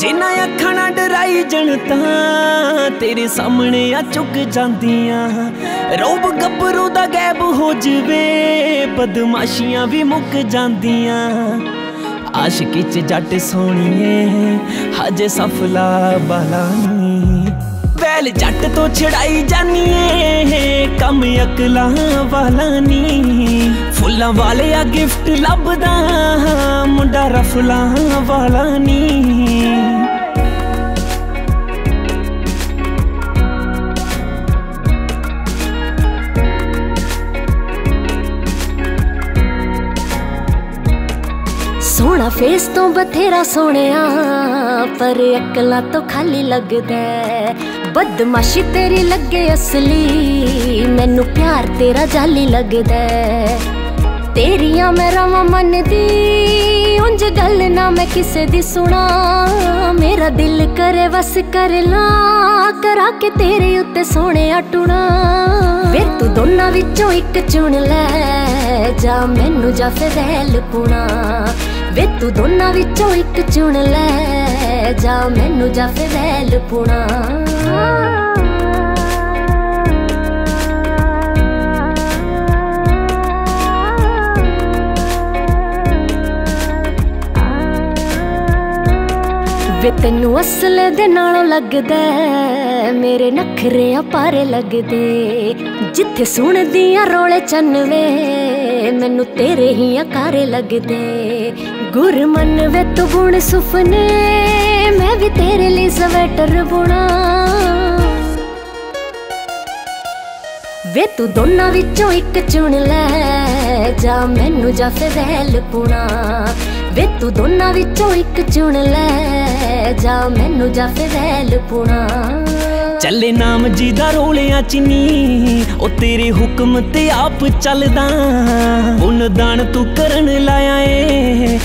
ਜਿਨ੍ਹਾਂ ਅੱਖਾਂ ਨਾਲ ਡਰਾਈ ਜਨਤਾ ਤੇਰੇ ਸਾਹਮਣੇ ਆ ਚੁੱਕ ਜਾਂਦੀਆਂ। ਰੋਬ ਗੱਭਰੂ ਦਾ ਗੈਬ ਹੋ ਜਵੇ, ਬਦਮਾਸ਼ੀਆਂ ਵੀ ਮੁੱਕ ਜਾਂਦੀਆਂ। ਆਸ਼ਕੀ ਚ ਜੱਟ ਸੋਣੀਏ ਹਜੇ ਸਫਲਾ ਬਲਾਨੀ। ਵੈਲ ਜੱਟ ਤੋਂ ਛੜਾਈ ਜਾਨੀਏ, ਕੰਮ ਅਕਲਾਂ ਵਾਲਾ ਨੀ ਫੁੱਲਾਂ ਵਾਲੇ ਆ ਗਿਫਟ ਲੱਭਦਾ, ਮੁੰਡਾ ਰਫਲਾਂ ਵਾਲਾ ਨੀ ਸੋਹਣਾ ਫੇਸ ਤੋਂ ਬਥੇਰਾ ਸੋਹਣਿਆ, ਪਰ ਅਕਲਾਂ ਤੋਂ ਖਾਲੀ ਲੱਗਦਾ ਬਦਮਾਸ਼ੀ ਤੇਰੀ ਲੱਗੇ ਅਸਲੀ, ਮੈਨੂੰ ਪਿਆਰ ਤੇਰਾ ਜਾਲੀ ਲੱਗਦਾ ਤੇਰੀਆਂ ਮੈਂ ਰਵਾਂ ਮੰਨਦੀ, ਉਂਝ ਗੱਲ ਨਾ ਮੈਂ ਕਿਸੇ ਦੀ ਸੁਣਾ। ਮੇਰਾ ਦਿਲ ਕਰੇ ਵਸ ਕਰ ਲਾ, ਕਰਾ ਕੇ ਤੇਰੇ ਉੱਤੇ ਸੋਹਣਿਆ ਟੁਣਾ। ਫਿਰ ਤੂੰ ਦੋਨਾਂ ਵਿੱਚੋਂ ਇੱਕ ਚੁਣ ਲੈ, ਜਾ ਮੈਨੂੰ ਜਾ ਫਿਰ ਵੈਲ ਪੁਣਾ। ਵੇ ਤੂੰ ਦੋਨਾਂ ਵਿੱਚੋਂ ਇੱਕ ਚੁਣ ਲੈ। ਜਾ ਮੈਨੂੰ ਜਾਂ ਫਿਰ ਵੈਲ ਪੁਣਾ। ਵੇ ਤੈਨੂੰ ਅਸਲ ਦੇ ਨਾਲੋਂ ਲੱਗਦਾ ਮੇਰੇ ਨਖਰੇ ਆ ਪਾਰੇ ਲੱਗਦੇ। ਜਿੱਥੇ ਸੁਣਦੀ ਆ ਰੋਲੇ ਚੰਨਵੇ, ਮੈਨੂੰ ਤੇਰੇ ਹੀ ਆਕਾਰੇ ਲੱਗਦੇ। ਗੁਰਮਨ ਵੇ ਤੂੰ ਗੁਣ ਸੁਪਨੇ ਮੈਂ ਵੀ ਤੇਰੇ ਲਈ ਸਵੈਟਰ ਬੁਣਾ। ਵੇ ਤੂੰ ਦੋਨਾਂ ਵਿੱਚੋਂ ਇੱਕ ਚੁਣ ਲੈ, ਜਾ ਮੈਨੂੰ ਜਾਂ ਫਿਰ ਪੁਣਾ। ਵੇ ਤੂੰ ਦੋਨਾਂ ਵਿੱਚੋਂ ਇੱਕ ਚੁਣ ਲੈ, ਜਾ ਮੈਨੂੰ ਜਾਂ ਫਿਰ ਵੈਲ ਪੁਣਾ। ਚੱਲੇ ਨਾਮ ਜੀ ਦਾ ਰੋਲਿਆਂ ਚ ਨੀ ਉਹ ਤੇਰੇ ਹੁਕਮ ਤੇ ਆਪ ਚੱਲਦਾ। ਉਨ ਦਾਨ ਤੂੰ ਕਰਨ ਲਾਇਆ ਏ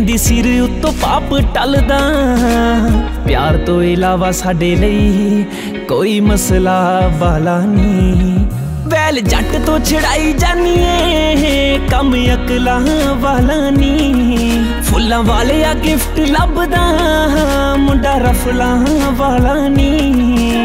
ਕਹਿੰਦੀ, ਸਿਰ ਉੱਤੋਂ ਪਾਪ ਟਲਦਾ। ਪਿਆਰ ਤੋਂ ਇਲਾਵਾ ਸਾਡੇ ਲਈ ਕੋਈ ਮਸਲਾ ਵਾਲਾ ਨਹੀਂ। ਵੈਲ ਜੱਟ ਤੋਂ ਛੜਾਈ ਜਾਨੀਏ, ਕੰਮ ਅਕਲਾਂ ਵਾਲਾ ਨਹੀਂ। ਫੁੱਲਾਂ ਵਾਲੇ ਆ ਗਿਫਟ ਲੱਭਦਾ, ਮੁੰਡਾ ਰਫਲਾਂ ਵਾਲਾ ਨਹੀਂ।